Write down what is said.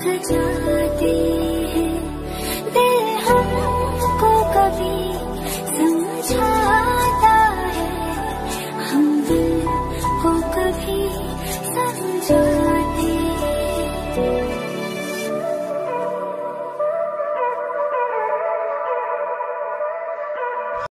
जाते हैं दिल कभी समझाता है हम दिल को कभी समझा